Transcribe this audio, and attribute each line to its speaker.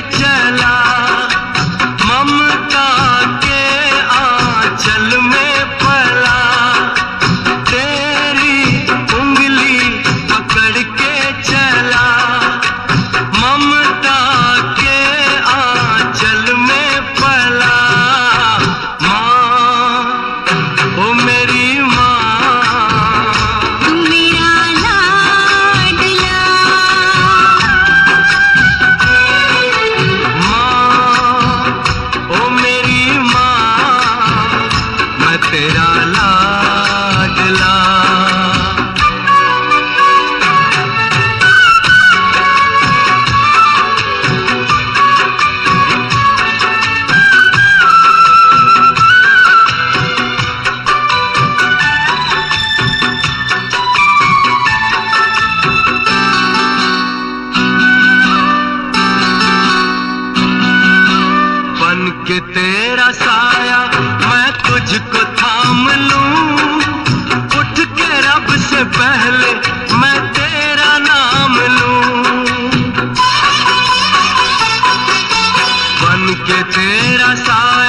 Speaker 1: चला तेरा लाडला के तेरा साया तुझको थाम लू उठ के रब से पहले मैं तेरा नाम लू। बन के तेरा सारा